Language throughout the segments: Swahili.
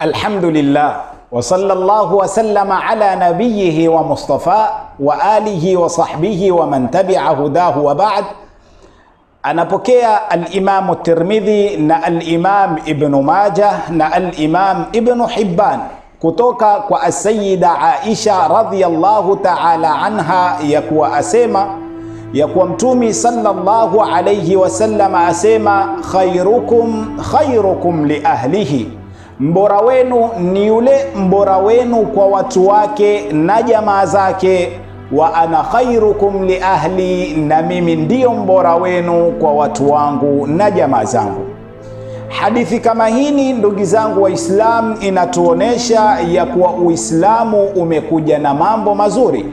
Alhamdulillah wa sallallahu wa sallama ala nabiyihi wa mustafa wa alihi wa sahbihi wa man tabi'a hudahu wa ba'd. Anapokea al-Imam Tirmidhi na al-Imam Ibn Majah na al-Imam Ibn Hibban kutoka kwa as-Sayyida Aisha radhiyallahu ta'ala anha ya kuwa asema ya kuwa Mtumi sallallahu alayhi wasallam asema khairukum khairukum li ahlihi, mbora wenu ni yule mbora wenu kwa watu wake na jamaa zake. Wa ana khairukum li ahli, na mimi ndiyo mbora wenu kwa watu wangu na jamaa zangu. Hadithi kama hini, ndugu zangu Waislamu, inatuonesha ya kuwa Uislamu umekuja na mambo mazuri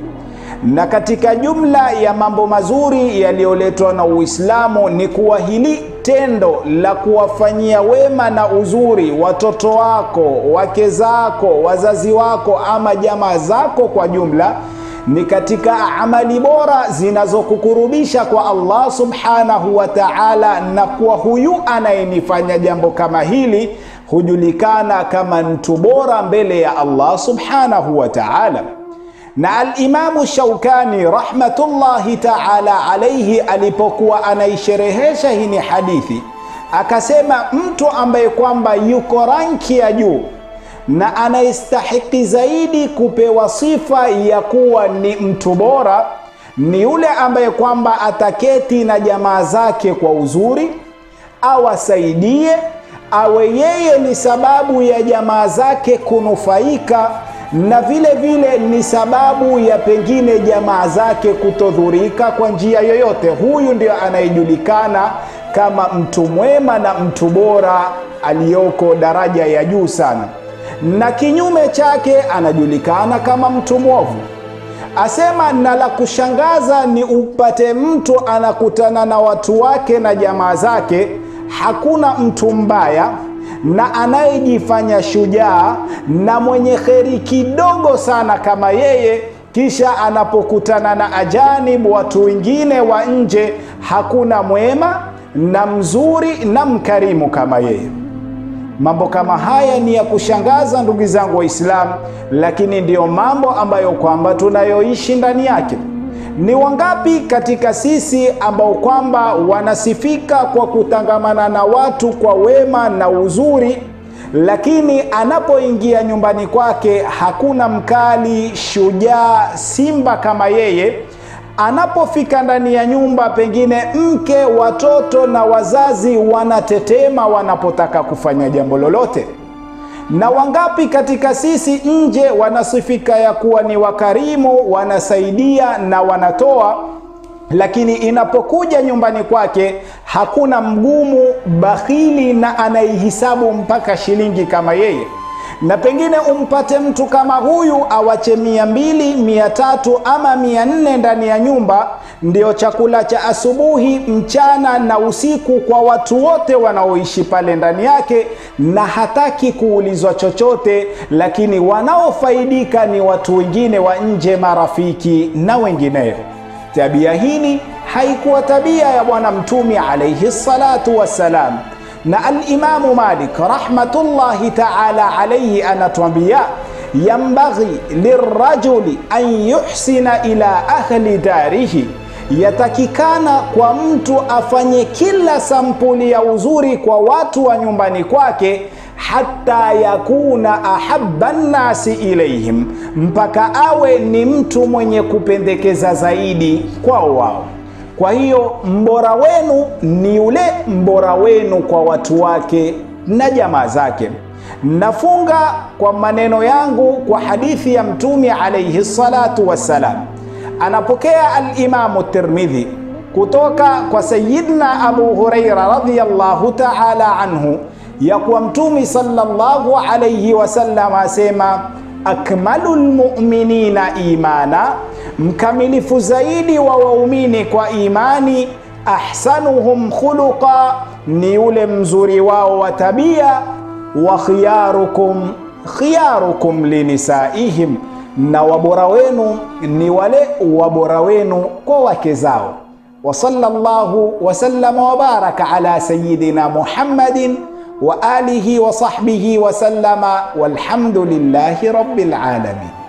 na katika jumla ya mambo mazuri yaliyoletwa na Uislamu ni kuwa hili tendo la kuwafanyia wema na uzuri watoto wako, wake zako, wazazi wako ama jamaa zako kwa jumla ni katika amali bora zinazokukurubisha kwa Allah subhanahu wa ta'ala, na kuwa huyu anayenifanya jambo kama hili hujulikana kama mtu bora mbele ya Allah subhanahu wa ta'ala na Alimamu Shaukani rahmatullahi taala alaihi alipokuwa anaisherehesha hii ni hadithi akasema, mtu ambaye kwamba yuko ranki ya juu na anayestahiki zaidi kupewa sifa ya kuwa ni mtu bora ni yule ambaye kwamba ataketi na jamaa zake kwa uzuri, awasaidie, awe yeye ni sababu ya jamaa zake kunufaika na vile vile ni sababu ya pengine jamaa zake kutodhurika kwa njia yoyote. Huyu ndio anayejulikana kama mtu mwema na mtu bora aliyoko daraja ya juu sana, na kinyume chake anajulikana kama mtu mwovu. Asema, na la kushangaza ni upate mtu anakutana na watu wake na jamaa zake, hakuna mtu mbaya na anayejifanya shujaa na mwenye kheri kidogo sana kama yeye, kisha anapokutana na ajanibu, watu wengine wa nje, hakuna mwema na mzuri na mkarimu kama yeye. Mambo kama haya ni ya kushangaza ndugu zangu Waislamu, lakini ndiyo mambo ambayo kwamba tunayoishi ndani yake. Ni wangapi katika sisi ambao kwamba wanasifika kwa kutangamana na watu kwa wema na uzuri, lakini anapoingia nyumbani kwake hakuna mkali, shujaa, simba kama yeye. Anapofika ndani ya nyumba, pengine mke, watoto na wazazi wanatetema wanapotaka kufanya jambo lolote na wangapi katika sisi nje wanasifika ya kuwa ni wakarimu, wanasaidia na wanatoa, lakini inapokuja nyumbani kwake hakuna mgumu, bakhili na anaihisabu mpaka shilingi kama yeye. Na pengine umpate mtu kama huyu awache mia mbili, mia tatu ama mia nne ndani ya nyumba, ndio chakula cha asubuhi, mchana na usiku kwa watu wote wanaoishi pale ndani yake, na hataki kuulizwa chochote, lakini wanaofaidika ni watu wengine wa nje, marafiki na wengineo. Tabia hili haikuwa tabia ya Bwana Mtume alaihi salatu wassalam na Alimamu Malik rahmatullahi taala alaihi anatuambia, yambaghi lirajuli an yuhsina ila ahli darihi, yatakikana kwa mtu afanye kila sampuli ya uzuri kwa watu wa nyumbani kwake, hata yakuna ahabba nnasi ilaihim, mpaka awe ni mtu mwenye kupendekeza zaidi kwao wao. Kwa hiyo mbora wenu ni yule mbora wenu kwa watu wake na jamaa zake. Nafunga kwa maneno yangu kwa hadithi ya Mtume alaihi salatu wassalam. Anapokea Alimamu Tirmidhi kutoka kwa Sayidna Abu Huraira radhiyallahu taala anhu ya kuwa Mtume sallallahu alaihi wasallam asema akmalu lmuminina imana, mkamilifu zaidi wa waumini kwa imani. Ahsanuhum khuluqa, ni yule mzuri wao wa tabia. Wa khiyarukum khiyarukum linisaihim, na wabora wenu ni wale wabora wenu kwa wake zao. Wa sallallahu wasallama wabaraka ala sayidina Muhammadin وآله وصحبه وسلم والحمد لله رب العالمين.